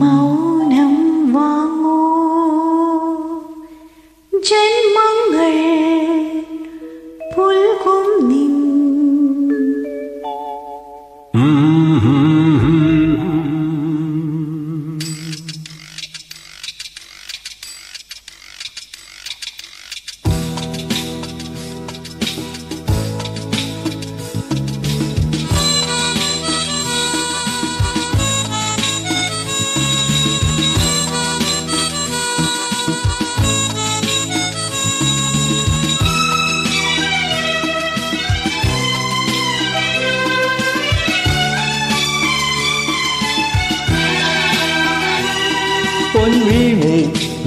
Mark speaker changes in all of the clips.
Speaker 1: മൗനം വാങ്ങൂ ജന്മങ്ങൾ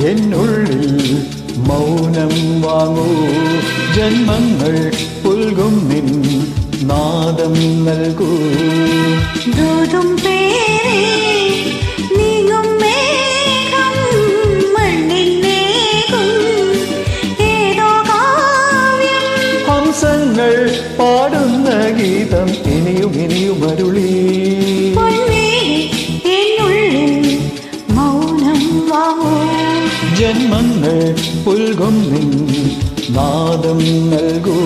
Speaker 2: എന്നുള്ളിൽ മൗനം വാങ്ങൂ. ജന്മങ്ങൾ പുൽകും നിൻ നാദം നൽകൂ.
Speaker 1: ദൂതും പേരെ നീങ്ങും മേഘം മണ്ണിലേക്കും ഏതോ കാവ്യം.
Speaker 2: ഹംസങ്ങൾ പാടുന്ന ഗീതം ഇനിയും ഇനിയും അരുളി പുൽകും നാദം നൽകൂ.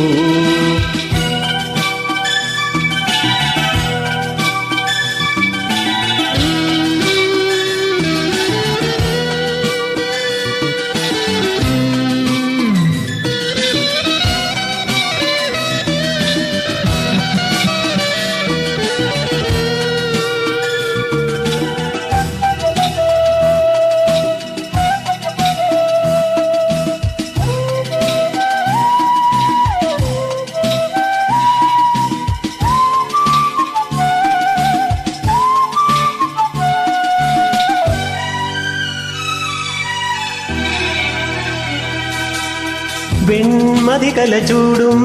Speaker 3: വെൺമതികല ചൂടും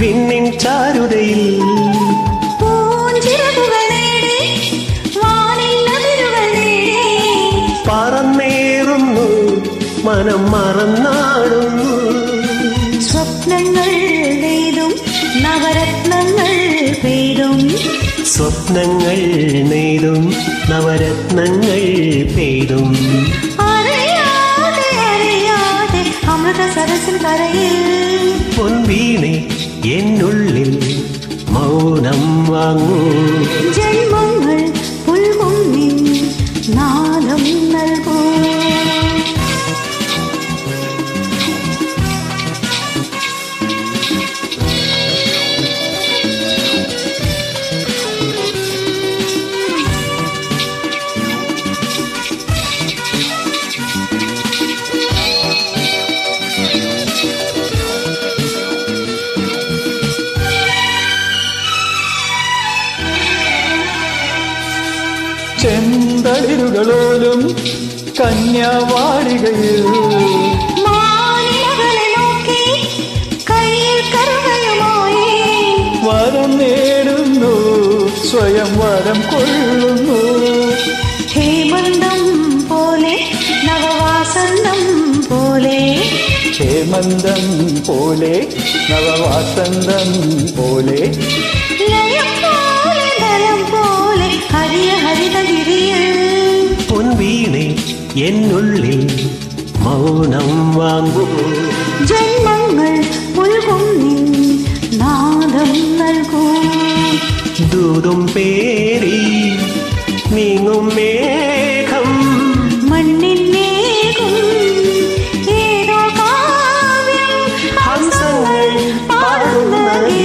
Speaker 3: പിന്നിൻ ചാരുതയിൽ. പറന്നേറുന്നു മനം മറന്നാടുന്നു.
Speaker 1: സ്വപ്നങ്ങൾ നെയ്തും നവരത്നങ്ങൾ പെയ്തും.
Speaker 3: സ്വപ്നങ്ങൾ നെയ്തും നവരത്നങ്ങൾ പെയ്തും.
Speaker 1: അറിയാതെ അമൃത സരസിൻ കരയിൽ
Speaker 3: പൊൻവീണെ എന്നുള്ളിൽ മൗനം വാങ്ങൂ
Speaker 2: ചെന്തളിരുകളോലും കന്യാവാടികയിൽ വരം നേടുന്നു സ്വയം വരം കൊള്ളുന്നു.
Speaker 1: ഹേമന്തം പോലെ നവവാസന്തം പോലെ.
Speaker 2: ഹേമന്തം പോലെ നവവാസന്തം പോലെ.
Speaker 1: என்னுள்ளில் மௌனம் வாங்குவோம் ஜென்மங்கள் முழுகும்
Speaker 3: நாதம் நல்கும். தூதும் பேரி
Speaker 1: நீங்கும் மேகம். மண்ணில் மேகம் ஏதோ
Speaker 3: காவியம் ஹம்சங்கள் பாடும் நதி